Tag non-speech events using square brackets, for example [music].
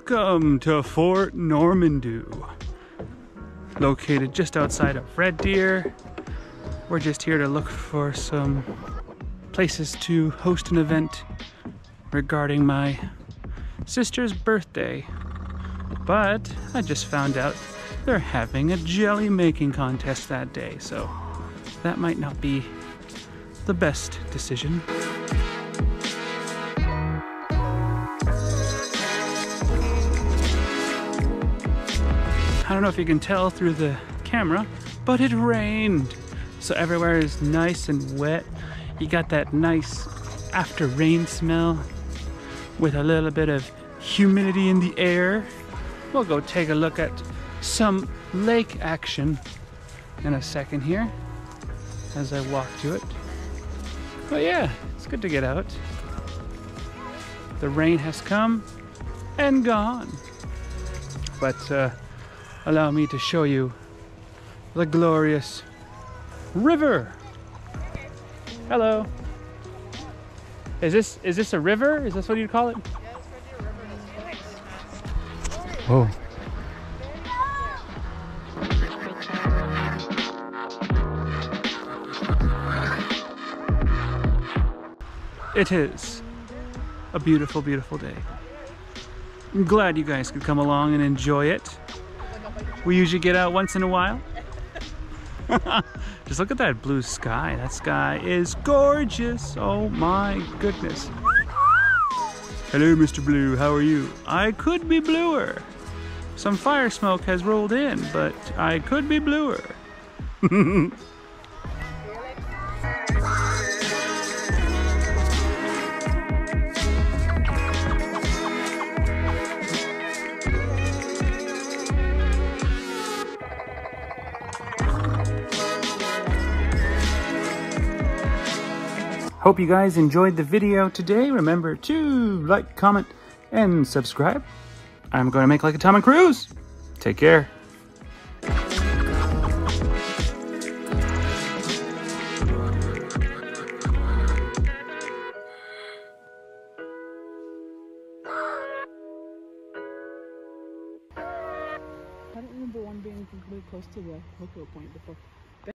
Welcome to Fort Normandeau, located just outside of Red Deer. We're just here to look for some places to host an event regarding my sister's birthday. But I just found out they're having a jelly making contest that day, so that might not be the best decision. I don't know if you can tell through the camera, but it rained. So everywhere is nice and wet. You got that nice after rain smell with a little bit of humidity in the air. We'll go take a look at some lake action in a second here as I walk to it. But yeah, it's good to get out. The rain has come and gone. But uh, allow me to show you the glorious river. Hello. Is this is this a river? Is this what you'd call it? Oh. It is a beautiful, beautiful day. I'm glad you guys could come along and enjoy it. We usually get out once in a while. [laughs] Just look at that blue sky. That sky is gorgeous. Oh my goodness. Hello, Mr. Blue. How are you? I could be bluer. Some fire smoke has rolled in, but I could be bluer. [laughs] Hope you guys enjoyed the video today. Remember to like, comment, and subscribe. I'm going to make like a Tom Cruise. Take care. I don't remember one being really close to the hookup point before.